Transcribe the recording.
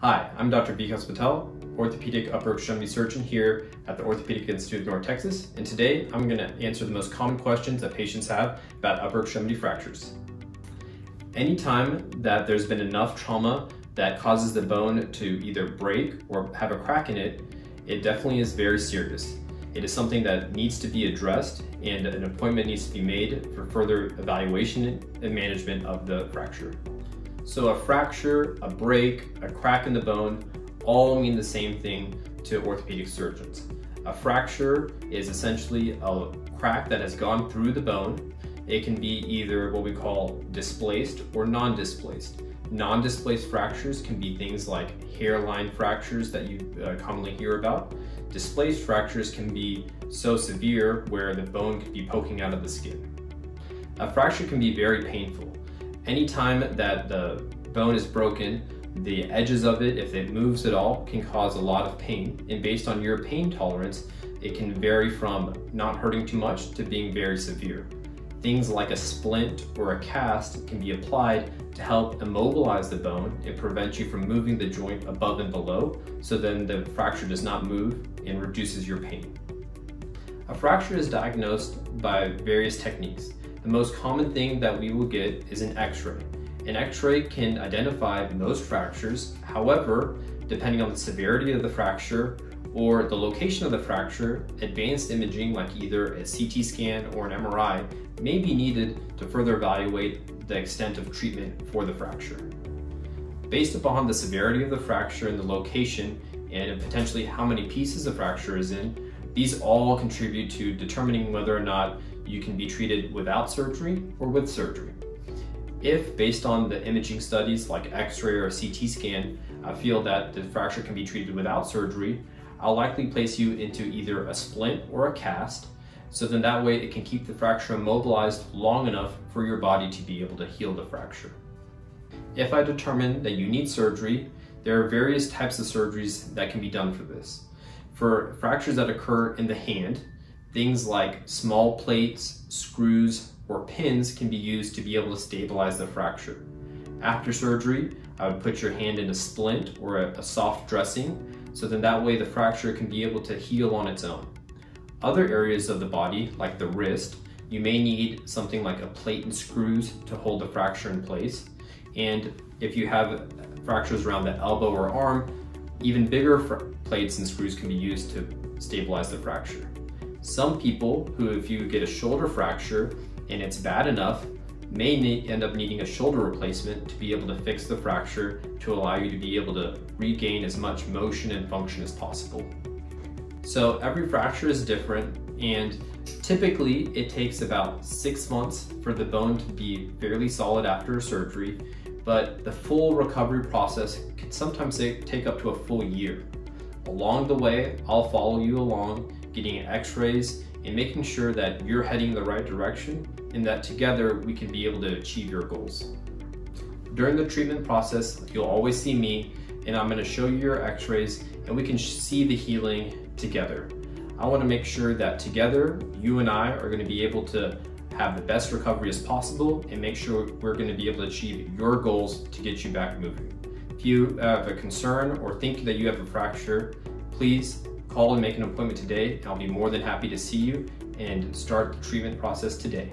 Hi, I'm Dr. Vikas Patel, orthopedic upper extremity surgeon here at the Orthopedic Institute of North Texas, and today I'm going to answer the most common questions that patients have about upper extremity fractures. Anytime that there's been enough trauma that causes the bone to either break or have a crack in it, it definitely is very serious. It is something that needs to be addressed and an appointment needs to be made for further evaluation and management of the fracture. So a fracture, a break, a crack in the bone, all mean the same thing to orthopedic surgeons. A fracture is essentially a crack that has gone through the bone. It can be either what we call displaced or non-displaced. Non-displaced fractures can be things like hairline fractures that you uh, commonly hear about. Displaced fractures can be so severe where the bone could be poking out of the skin. A fracture can be very painful. Anytime that the bone is broken, the edges of it, if it moves at all, can cause a lot of pain. And based on your pain tolerance, it can vary from not hurting too much to being very severe. Things like a splint or a cast can be applied to help immobilize the bone and prevent you from moving the joint above and below, so then the fracture does not move and reduces your pain. A fracture is diagnosed by various techniques. The most common thing that we will get is an x-ray. An x-ray can identify most fractures. However, depending on the severity of the fracture or the location of the fracture, advanced imaging like either a CT scan or an MRI may be needed to further evaluate the extent of treatment for the fracture. Based upon the severity of the fracture and the location and potentially how many pieces the fracture is in, these all contribute to determining whether or not you can be treated without surgery or with surgery. If, based on the imaging studies like x-ray or CT scan, I feel that the fracture can be treated without surgery, I'll likely place you into either a splint or a cast, so then that way it can keep the fracture immobilized long enough for your body to be able to heal the fracture. If I determine that you need surgery, there are various types of surgeries that can be done for this. For fractures that occur in the hand, things like small plates, screws, or pins can be used to be able to stabilize the fracture. After surgery, I would put your hand in a splint or a, a soft dressing, so then that way the fracture can be able to heal on its own. Other areas of the body, like the wrist, you may need something like a plate and screws to hold the fracture in place. And if you have fractures around the elbow or arm, even bigger plates and screws can be used to stabilize the fracture. Some people who, if you get a shoulder fracture and it's bad enough, may end up needing a shoulder replacement to be able to fix the fracture to allow you to be able to regain as much motion and function as possible. So every fracture is different and typically it takes about six months for the bone to be fairly solid after surgery but the full recovery process can sometimes take up to a full year. Along the way, I'll follow you along, getting x-rays and making sure that you're heading the right direction and that together we can be able to achieve your goals. During the treatment process, you'll always see me and I'm gonna show you your x-rays and we can see the healing together. I wanna make sure that together, you and I are gonna be able to have the best recovery as possible and make sure we're going to be able to achieve your goals to get you back moving. If you have a concern or think that you have a fracture, please call and make an appointment today. I'll be more than happy to see you and start the treatment process today.